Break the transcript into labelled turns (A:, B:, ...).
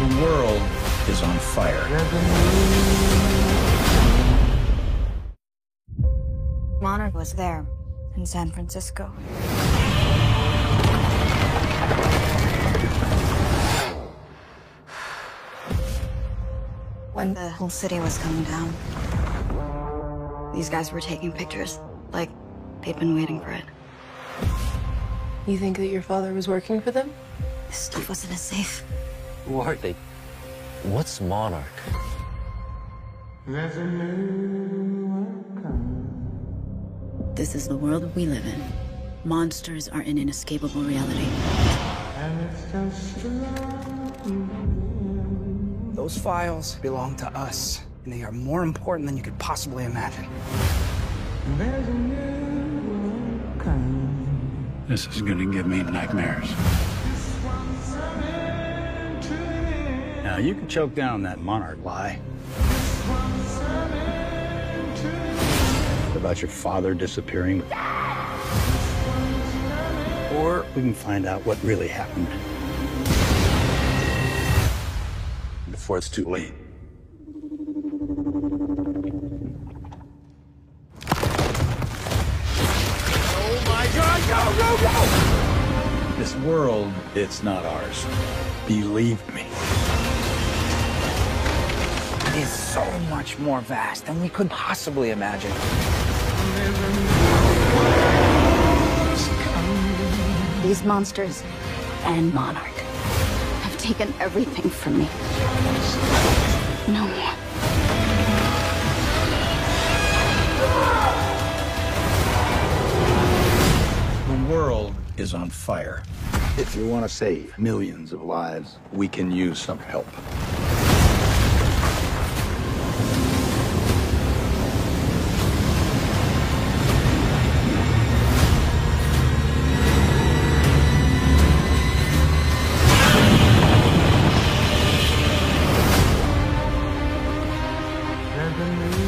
A: The world is on fire.
B: Monarch was there in San Francisco. When the whole city was coming down, these guys were taking pictures like they'd been waiting for it.
C: You think that your father was working for them?
B: This stuff wasn't a safe.
D: Who are they? What's Monarch?
E: This is the world we live in. Monsters are an inescapable reality.
F: Those files belong to us, and they are more important than you could possibly imagine.
A: This is gonna give me nightmares. Now, you can choke down that monarch lie. About your father disappearing. Or we can find out what really happened. Before it's too late. Oh my God, no, no, no! This world, it's not ours. Believe me.
F: It is so much more vast than we could possibly imagine.
E: These monsters and Monarch have taken everything from me. No more.
A: The world is on fire. If you want to save millions of lives, we can use some help. the moon.